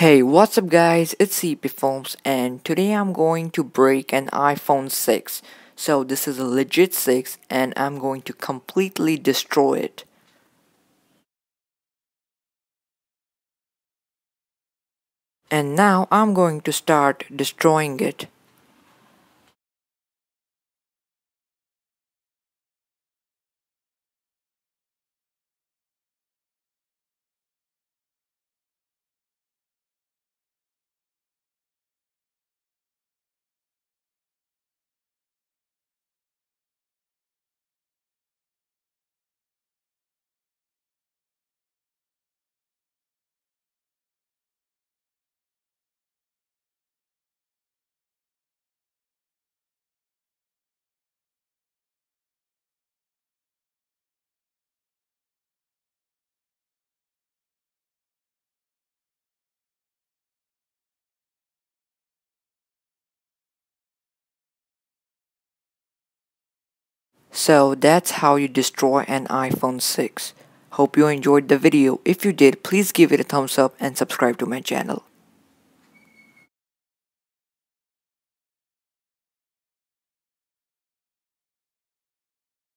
Hey, what's up guys? It's CP Films and today I'm going to break an iPhone 6. So this is a legit 6 and I'm going to completely destroy it. And now I'm going to start destroying it. So that's how you destroy an iPhone 6. Hope you enjoyed the video. If you did, please give it a thumbs up and subscribe to my channel.